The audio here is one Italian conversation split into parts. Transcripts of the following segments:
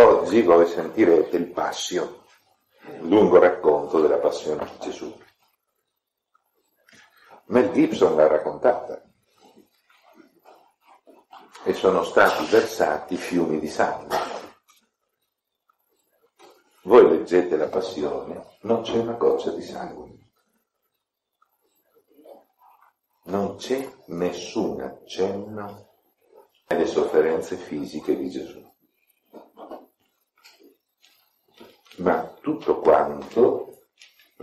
Oggi voi sentirete il Passio, lungo racconto della passione di Gesù. Mel Gibson l'ha raccontata e sono stati versati fiumi di sangue. Voi leggete la passione, non c'è una goccia di sangue. Non c'è nessun accenno alle sofferenze fisiche di Gesù. Ma tutto quanto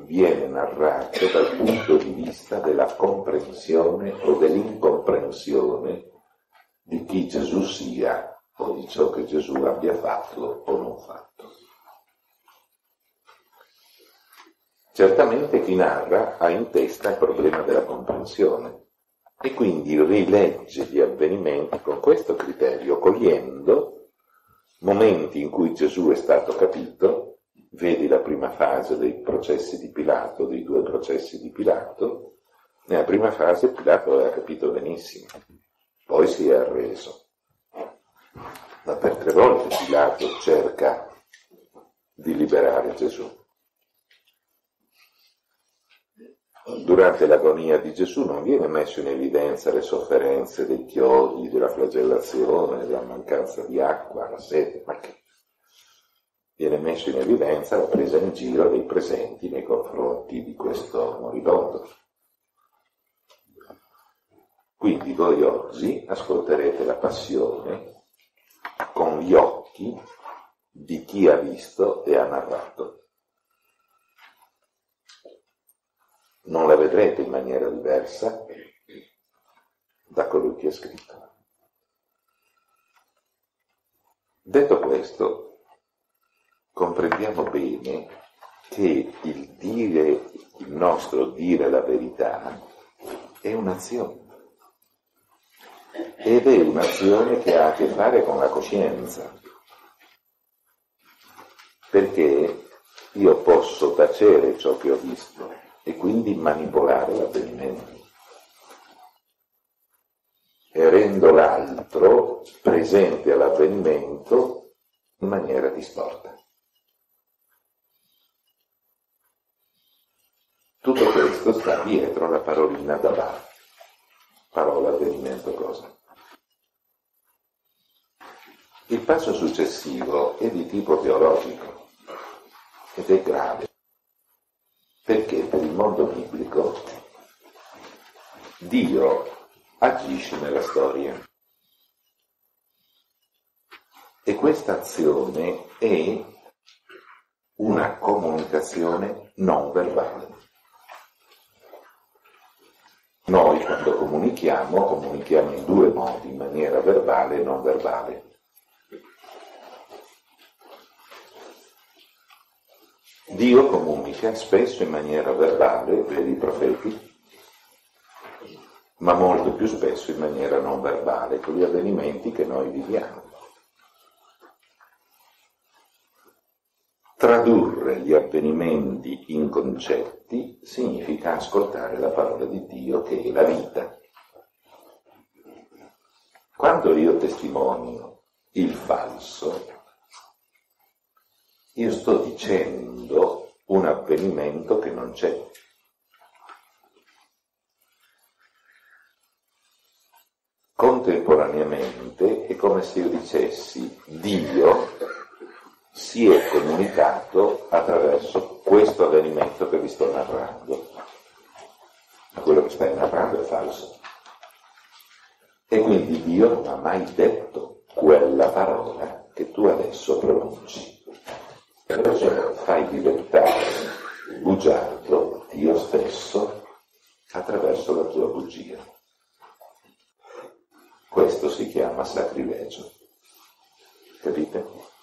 viene narrato dal punto di vista della comprensione o dell'incomprensione di chi Gesù sia o di ciò che Gesù abbia fatto o non fatto. Certamente chi narra ha in testa il problema della comprensione e quindi rilegge gli avvenimenti con questo criterio, cogliendo momenti in cui Gesù è stato capito, vedi la prima fase dei processi di Pilato, dei due processi di Pilato, nella prima fase Pilato aveva capito benissimo, poi si è arreso. Ma per tre volte Pilato cerca di liberare Gesù. durante l'agonia di Gesù non viene messo in evidenza le sofferenze dei chiodi, della flagellazione, della mancanza di acqua, la sete, ma che viene messo in evidenza la presa in giro dei presenti nei confronti di questo moribondo. Quindi voi oggi ascolterete la passione con gli occhi di chi ha visto e ha narrato. non la vedrete in maniera diversa da colui che ha scritto. Detto questo, comprendiamo bene che il dire, il nostro dire la verità è un'azione. Ed è un'azione che ha a che fare con la coscienza. Perché io posso tacere ciò che ho visto, e quindi manipolare l'avvenimento. E rendo l'altro presente all'avvenimento in maniera distorta. Tutto questo sta dietro la parolina da bar. Parola, avvenimento, cosa. Il passo successivo è di tipo teologico ed è grave. Perché per il mondo biblico Dio agisce nella storia. E questa azione è una comunicazione non verbale. Noi quando comunichiamo, comunichiamo in due modi, in maniera verbale e non verbale. Dio comunica spesso in maniera verbale, vedi i profeti, ma molto più spesso in maniera non verbale, con gli avvenimenti che noi viviamo. Gli avvenimenti in concetti significa ascoltare la parola di Dio che è la vita. Quando io testimonio il falso, io sto dicendo un avvenimento che non c'è. Contemporaneamente è come se io dicessi Dio si è comunicato attraverso questo avvenimento che vi sto narrando. Ma quello che stai narrando è falso. E quindi Dio non ha mai detto quella parola che tu adesso pronunci. Perciò fai diventare bugiardo Dio stesso attraverso la tua bugia. Questo si chiama sacrilegio. Capite?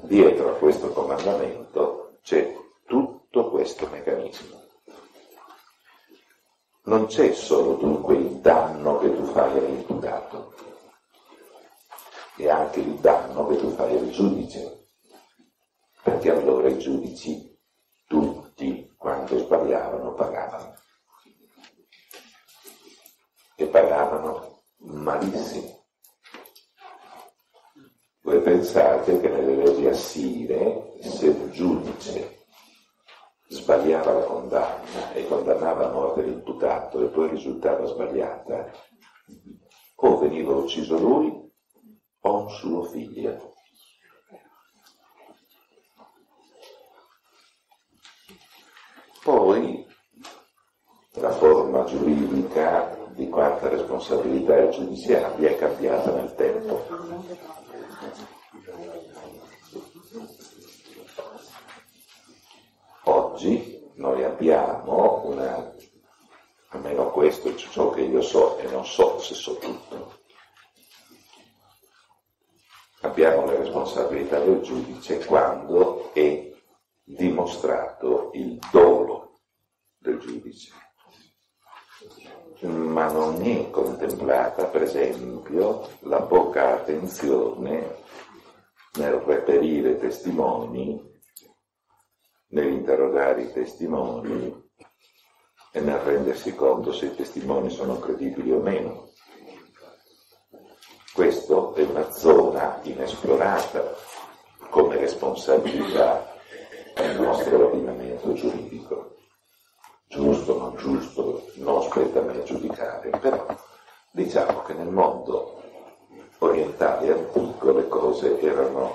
Dietro a questo comandamento c'è tutto questo meccanismo. Non c'è solo dunque il danno che tu fai all'imputato, e anche il danno che tu fai al giudice, perché allora i giudici tutti quando sbagliavano pagavano e pagavano malissimo. Voi pensate che nelle leggi assire, se un giudice sbagliava la condanna e condannava a morte l'imputato e poi risultava sbagliata, o veniva ucciso lui o un suo figlio. Poi la forma giuridica di quanta responsabilità il giudice abbia è cambiata nel tempo. Oggi noi abbiamo una, almeno questo è ciò che io so e non so se so tutto, abbiamo la responsabilità del giudice quando è dimostrato il dolo del giudice. Ma non è contemplata, per esempio, la poca attenzione nel reperire testimoni, nell'interrogare i testimoni e nel rendersi conto se i testimoni sono credibili o meno. Questo è una zona inesplorata come responsabilità nel nostro ordinamento giuridico giusto, non giusto, non spetta a me giudicare, però diciamo che nel mondo orientale antico le cose erano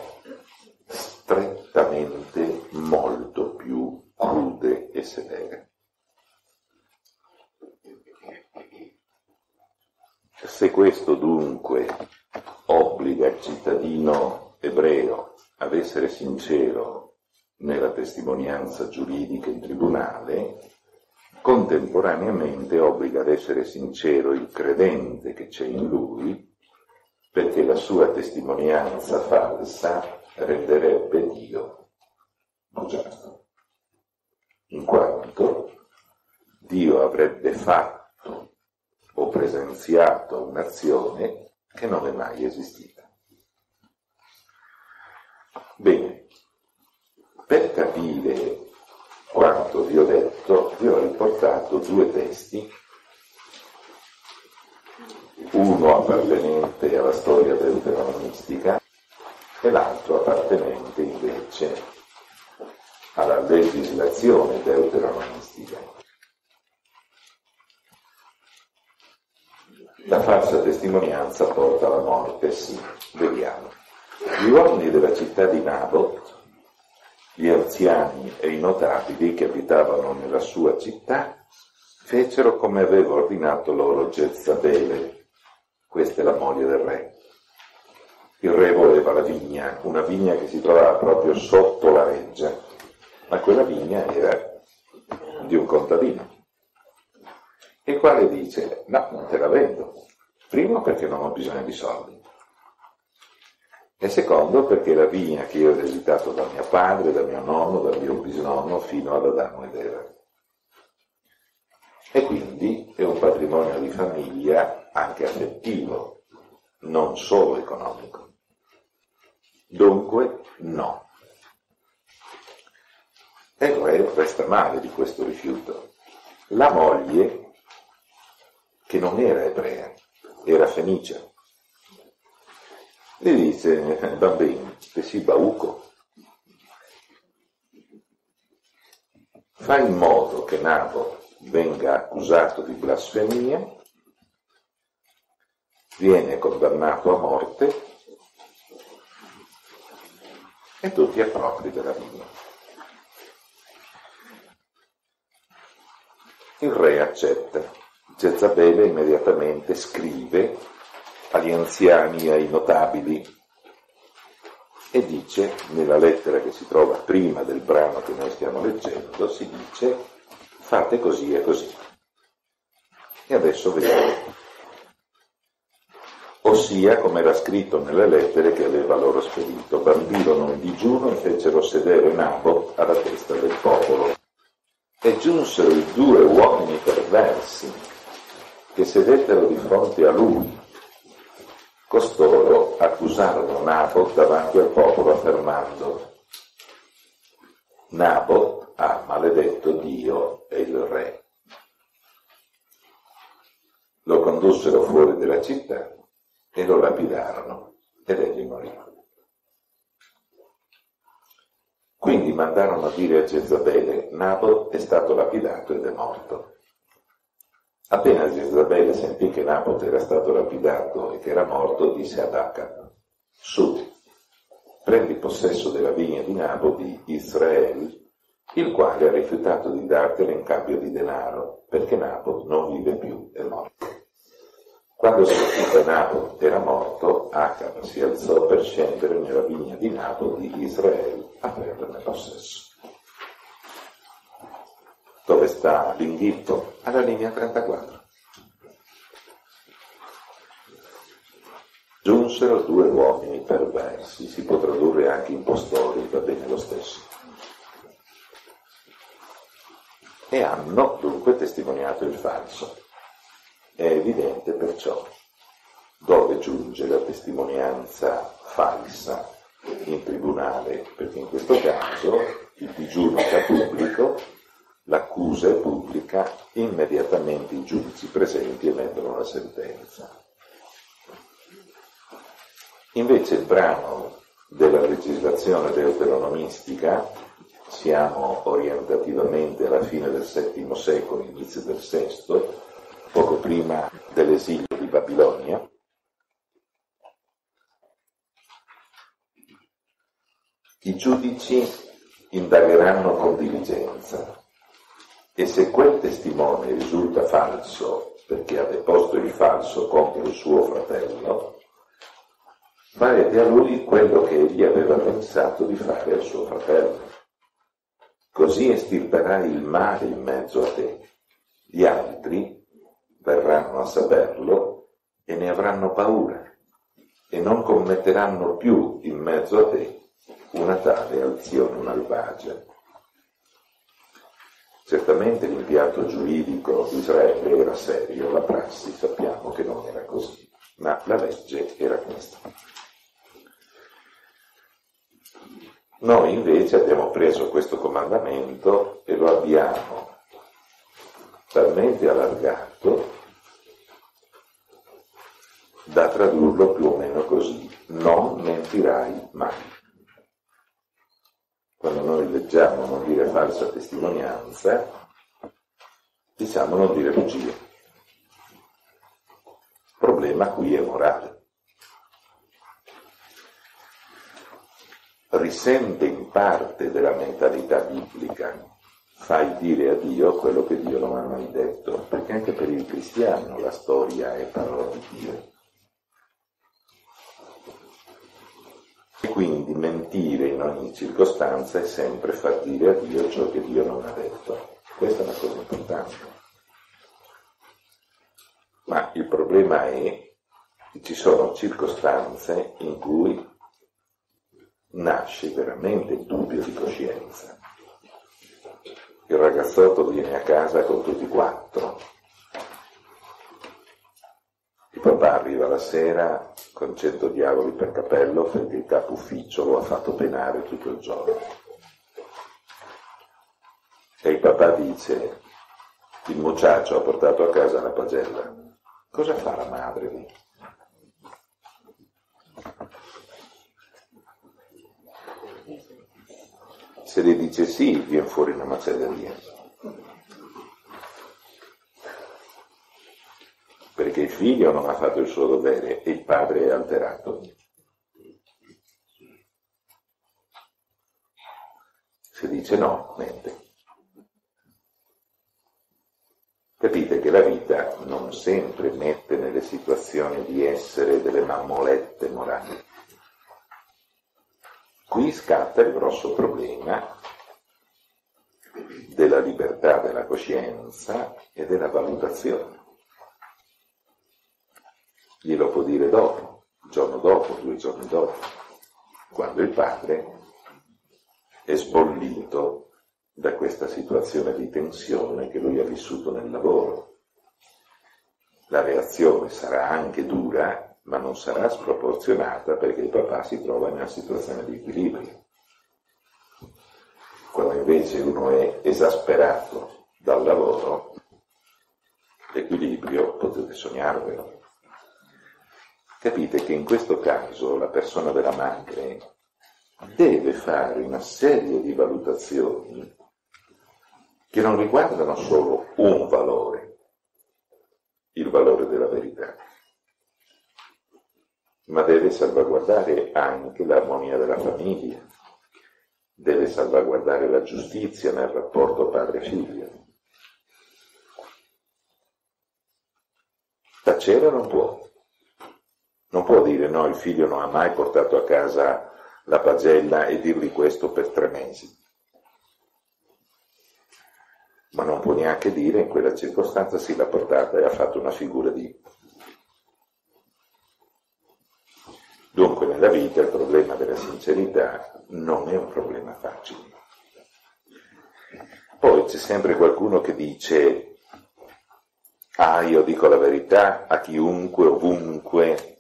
strettamente molto più crude e severe. Se questo dunque obbliga il cittadino ebreo ad essere sincero nella testimonianza giuridica in tribunale, contemporaneamente obbliga ad essere sincero il credente che c'è in lui, perché la sua testimonianza falsa renderebbe Dio bugiardo, in quanto Dio avrebbe fatto o presenziato un'azione che non è mai esistita. Bene, per capire quanto vi ho detto, vi ho riportato due testi, uno appartenente alla storia deuteronomistica e l'altro appartenente invece alla legislazione deuteronomistica. La falsa testimonianza porta alla morte, sì, vediamo. Gli uomini della città di Nabot gli anziani e i notabili che abitavano nella sua città fecero come aveva ordinato loro Jezabele, questa è la moglie del re. Il re voleva la vigna, una vigna che si trovava proprio sotto la reggia, ma quella vigna era di un contadino, il quale dice, no, non te la vendo, primo perché non ho bisogno di soldi, e secondo perché la vigna che io ho ereditato da mio padre, da mio nonno, da mio bisnonno fino ad Adamo ed Eva. E quindi è un patrimonio di famiglia anche affettivo, non solo economico. Dunque no. E il re resta male di questo rifiuto. La moglie, che non era ebrea, era fenicia, gli dice, bene, che si bauco. Fa in modo che Nabo venga accusato di blasfemia, viene condannato a morte e tu ti appropri della vita. Il re accetta. Jezabele immediatamente scrive agli anziani e ai notabili e dice, nella lettera che si trova prima del brano che noi stiamo leggendo, si dice fate così e così. E adesso vediamo. Ossia, come era scritto nelle lettere che aveva loro spedito, bandirono in digiuno e fecero sedere Nabo alla testa del popolo. E giunsero i due uomini perversi che sedettero di fronte a lui. Costoro accusarono Naboth davanti al popolo affermando Naboth ha maledetto Dio e il re. Lo condussero fuori della città e lo lapidarono ed egli morì. Quindi mandarono a dire a Gezzabele, Naboth è stato lapidato ed è morto. Appena Jezabele sentì che Nabot era stato lapidato e che era morto, disse ad Acab, su, prendi possesso della vigna di Nabot di Israele, il quale ha rifiutato di dartela in cambio di denaro, perché Nabot non vive più, è morto. Quando sentì che Nabot era morto, Acab si alzò per scendere nella vigna di Nabot di Israele a prenderne possesso. Dove sta l'inghippo? Alla linea 34. Giunsero due uomini perversi, si può tradurre anche impostori, va bene lo stesso. E hanno dunque testimoniato il falso. È evidente perciò dove giunge la testimonianza falsa in tribunale, perché in questo caso il digiuno pubblico, l'accusa è pubblica, immediatamente i giudici presenti emettono la sentenza. Invece il brano della legislazione deuteronomistica, siamo orientativamente alla fine del VII secolo, inizio del VI, poco prima dell'esilio di Babilonia, i giudici indagheranno con diligenza e se quel testimone risulta falso perché ha deposto il falso contro il suo fratello, farete a lui quello che egli aveva pensato di fare al suo fratello. Così estirperai il male in mezzo a te. Gli altri verranno a saperlo e ne avranno paura e non commetteranno più in mezzo a te una tale azione malvagia. Certamente l'impianto giuridico di Israele era serio, la prassi sappiamo che non era così, ma la legge era questa. Noi invece abbiamo preso questo comandamento e lo abbiamo talmente allargato da tradurlo più o meno così, non mentirai mai. Quando noi leggiamo non dire falsa testimonianza, diciamo non dire bugie. Il problema qui è morale. Risente in parte della mentalità biblica, fai dire a Dio quello che Dio non ha mai detto, perché anche per il cristiano la storia è parola di Dio. E quindi mentire in ogni circostanza è sempre far dire a Dio ciò che Dio non ha detto. Questa è una cosa importante. Ma il problema è che ci sono circostanze in cui nasce veramente il dubbio di coscienza. Il ragazzotto viene a casa con tutti e quattro. Il papà arriva la sera con cento diavoli per capello perché il capo ufficio lo ha fatto penare tutto il giorno. E il papà dice, il muchacho ha portato a casa la pagella, cosa fa la madre lì? Se le dice sì, viene fuori una macelleria. perché il figlio non ha fatto il suo dovere e il padre è alterato. Se dice no, mente. Capite che la vita non sempre mette nelle situazioni di essere delle mammolette morali. Qui scatta il grosso problema della libertà della coscienza e della valutazione glielo può dire dopo, il giorno dopo, due giorni dopo, quando il padre è sbollito da questa situazione di tensione che lui ha vissuto nel lavoro. La reazione sarà anche dura, ma non sarà sproporzionata perché il papà si trova in una situazione di equilibrio. Quando invece uno è esasperato dal lavoro, l'equilibrio potete sognarvelo. Capite che in questo caso la persona della madre deve fare una serie di valutazioni che non riguardano solo un valore, il valore della verità, ma deve salvaguardare anche l'armonia della famiglia, deve salvaguardare la giustizia nel rapporto padre-figlio. Tacere non può. Non può dire no, il figlio non ha mai portato a casa la pagella e dirgli questo per tre mesi. Ma non può neanche dire in quella circostanza sì l'ha portata e ha fatto una figura di... Dunque nella vita il problema della sincerità non è un problema facile. Poi c'è sempre qualcuno che dice, ah io dico la verità a chiunque, ovunque,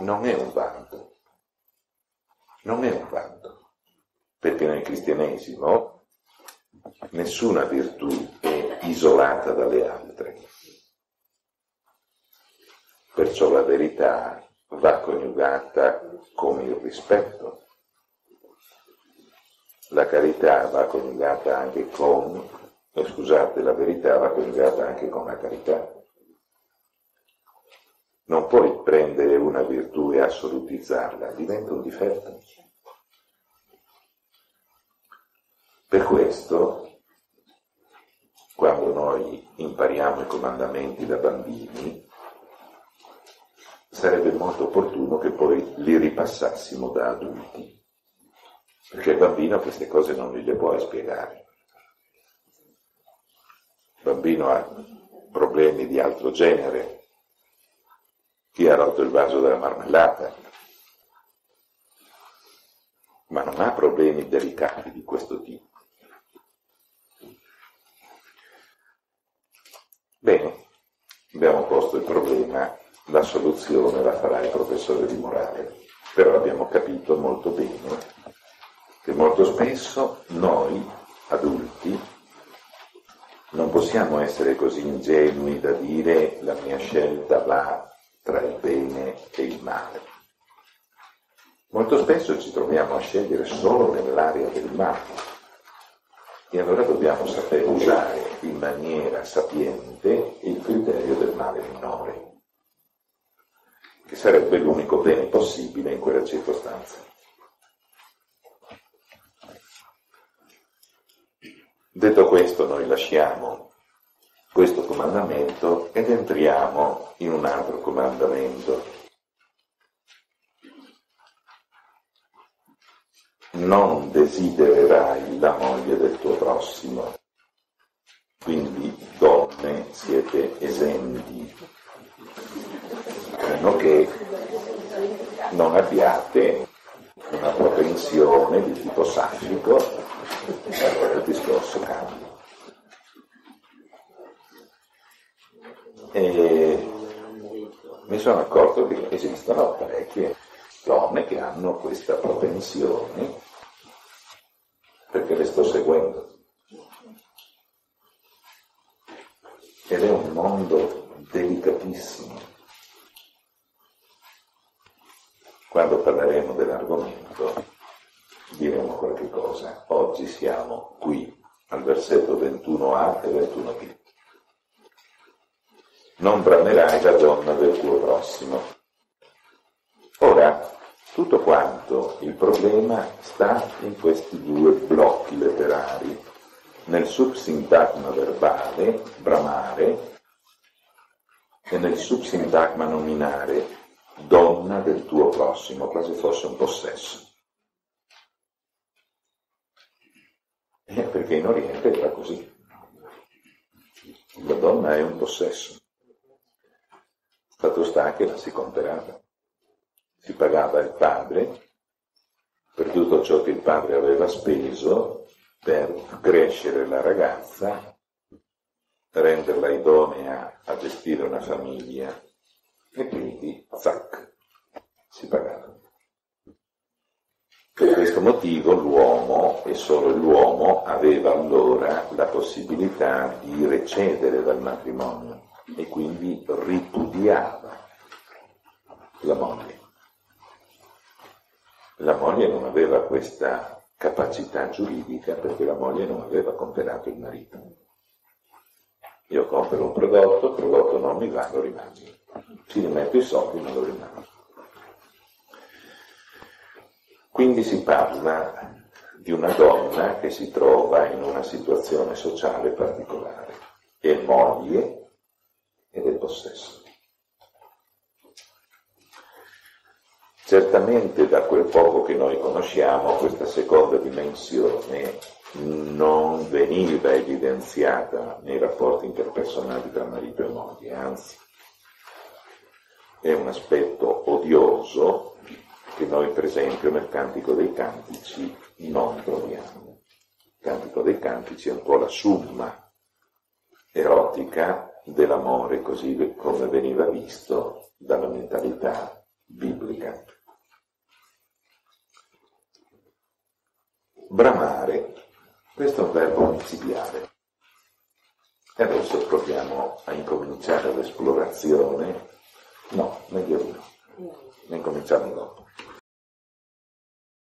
non è un vanto, non è un vanto, perché nel cristianesimo nessuna virtù è isolata dalle altre. Perciò la verità va coniugata con il rispetto. La carità va coniugata anche con, eh, scusate, la verità va coniugata anche con la carità. Non puoi prendere una virtù e assolutizzarla, diventa un difetto. Per questo, quando noi impariamo i comandamenti da bambini, sarebbe molto opportuno che poi li ripassassimo da adulti, perché il bambino queste cose non le puoi spiegare. Il bambino ha problemi di altro genere, chi ha rotto il vaso della marmellata, ma non ha problemi delicati di questo tipo. Bene, abbiamo posto il problema, la soluzione la farà il professore di morale, però abbiamo capito molto bene che molto spesso noi, adulti, non possiamo essere così ingenui da dire la mia scelta va tra il bene e il male. Molto spesso ci troviamo a scegliere solo nell'area del male e allora dobbiamo saper usare in maniera sapiente il criterio del male minore, che sarebbe l'unico bene possibile in quella circostanza. Detto questo, noi lasciamo questo comandamento ed entriamo in un altro comandamento. Non desidererai la moglie del tuo prossimo. Quindi donne siete esenti, a meno che non abbiate una propensione di tipo saffico, allora il discorso cambia. E mi sono accorto che esistono parecchie donne che hanno questa propensione perché le sto seguendo. Ed è un mondo delicatissimo. Quando parleremo dell'argomento diremo qualche cosa. Oggi siamo qui al versetto 21a e 21b non bramerai la donna del tuo prossimo. Ora, tutto quanto il problema sta in questi due blocchi letterari, nel subsintagma verbale, bramare, e nel subsintagma nominare, donna del tuo prossimo, quasi fosse un possesso. Eh, perché in Oriente era così. La donna è un possesso. Fatto sta che la si comperava. Si pagava il padre per tutto ciò che il padre aveva speso per crescere la ragazza, renderla idonea a gestire una famiglia e quindi, zac, si pagava. Per questo motivo l'uomo, e solo l'uomo, aveva allora la possibilità di recedere dal matrimonio e quindi ripudiava la moglie. La moglie non aveva questa capacità giuridica perché la moglie non aveva comperato il marito. Io compro un prodotto, il prodotto non mi va, lo rimangio. Ci rimetto i soldi, ma lo rimangio. Quindi si parla di una donna che si trova in una situazione sociale particolare, è moglie ed è possesso. Certamente da quel poco che noi conosciamo questa seconda dimensione non veniva evidenziata nei rapporti interpersonali tra marito e moglie, anzi è un aspetto odioso che noi per esempio nel Cantico dei Cantici non troviamo. Il Cantico dei Cantici è un po' la summa erotica dell'amore così come veniva visto dalla mentalità biblica. Bramare, questo è un verbo omicidiale. E adesso proviamo a incominciare l'esplorazione. No, meglio no. Ne incominciamo dopo.